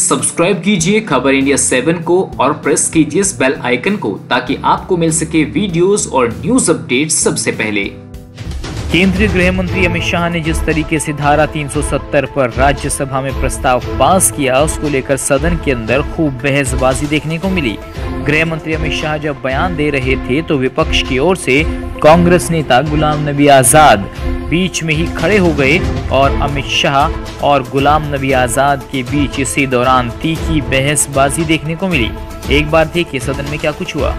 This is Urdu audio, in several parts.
سبسکرائب کیجیے خبر انڈیا سیون کو اور پریس کیجیے اس بیل آئیکن کو تاکہ آپ کو مل سکے ویڈیوز اور نیوز اپڈیٹ سب سے پہلے۔ کیندری گرہ منتری امت شاہ نے جس طریقے سے دھارا تین سو ستر پر راجیہ سبھا میں پرستاو پاس کیا، اس کو لے کر سدن کے اندر خوب بحث بازی دیکھنے کو ملی۔ گرہ منتری امت شاہ جب بیان دے رہے تھے تو وپکش کی اور سے کانگریس نیتا گلام نبی آزاد بیچ میں ہی کھڑے ہو گئے اور امت شاہ اور گلام نبی آزاد کے بیچ اسی دوران تیکھی بحث بازی دیکھنے کو ملی۔ ایک بار دیکھیے سدن میں کیا کچھ ہوا۔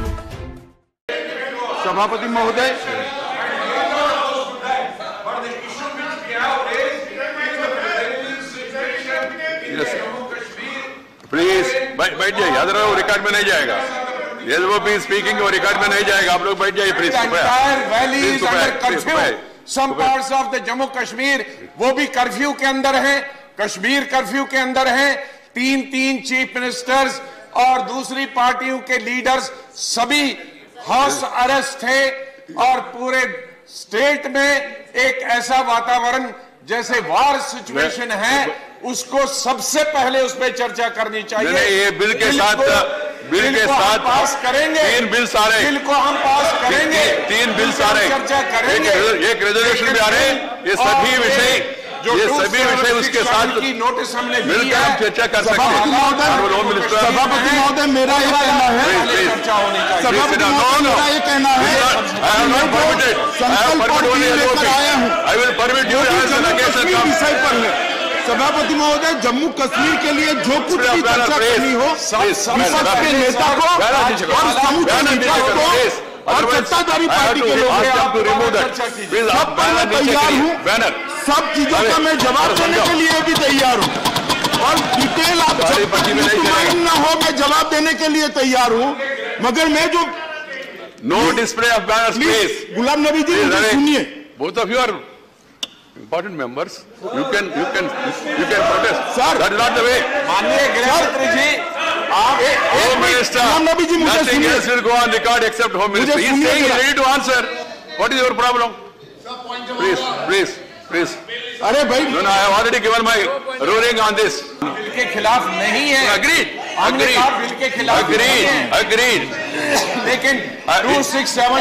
سبھاپتی مہودے۔ پلیز بیٹھ جائیے حضرت وہ ریکارڈ میں نہیں جائے گا۔ یس وہ بھی اسپیکنگ وہ ریکارڈ میں نہیں جائے گا۔ آپ لوگ بیٹھ جائیے please some parts of the Jammu Kashmir وہ بھی کرفیو کے اندر ہیں کشمیر کرفیو کے اندر ہیں تین تین چیف منسٹرز اور دوسری پارٹیوں کے لیڈرز سبھی ہاؤس ارسٹ تھے اور پورے سٹیٹ میں ایک ایسا واتاورن جیسے وار سچویشن ہے اس کو سب سے پہلے اس پہ چرچا کرنی چاہیے۔ یہ بل کے ساتھ بل کے ساتھ پاس کریں گے۔ تین بل سارے۔ بل کو ہم پاس کریں گے۔ تین بل سارے۔ ایک ریزولوشن بھی آ رہے ہیں۔ یہ سبھی وشے یہ سبھی وشے اس کے ساتھ نوٹس ہم نے مل کر ہم چرچا کر سکتے ہیں۔ سبھاپتی مہودے میرا یہ کہنا ہے۔ سبھاپتی مہودے میرا یہ کہنا ہے۔ سنکلپ اور ٹیم لے کر آیا ہوں۔ جو بھی جنرل کشمیر ڈیسائیڈ پر لیں سبھاپتی مہودے جموں کشمیر کے لیے جو کچھ بھی چرچا کرنی ہو وفد کے نیتا کو اور سموچے نیتا کو اور ستا داری پارٹی کے لوگ سب پر میں تیار ہوں سب چیزوں کا میں جواب دینے کے لیے بھی تیار ہوں۔ اور ڈیٹیل آپ مطمئن نہ ہو میں جواب دینے کے لیے تیار ہوں۔ مگر میں جو no display of banner space Ghulam Nabi ji سنیے۔ بہت of you are what your problem please please please array given my rule on this کے خلاف نہیں ہے اگری ہم نے کہا بل کے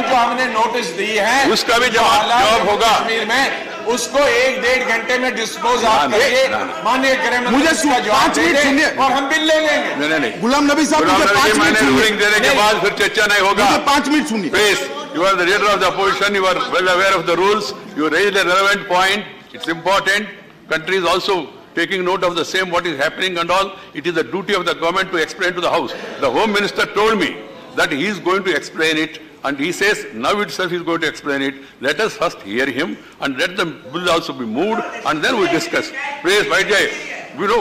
جو ہم نے نوٹس دی ہے اس کا بھی جواب ہوگا۔ کشمیر میں اس کو ایک ڈیڑھ گھنٹے میں ڈسپوز آپ کریے۔ مانے کریں مجھے پانچ منٹ سننے اور ہم بل لے لیں گے۔ غلام نبی صاحب مجھے پانچ منٹ سننے دینے کے بعد پھر چرچا نہیں ہوگا۔ مجھے پانچ منٹ سننے please you are the leader of the opposition you are well aware of the rules you raise the relevant point it's important countries also taking note of the same what is happening and all, it is the duty of the government to explain to the House. The Home Minister told me that he is going to explain it and he says now itself he is going to explain it. Let us first hear him and let the bill also be moved and then we discuss. Please, Vaidjay, We know,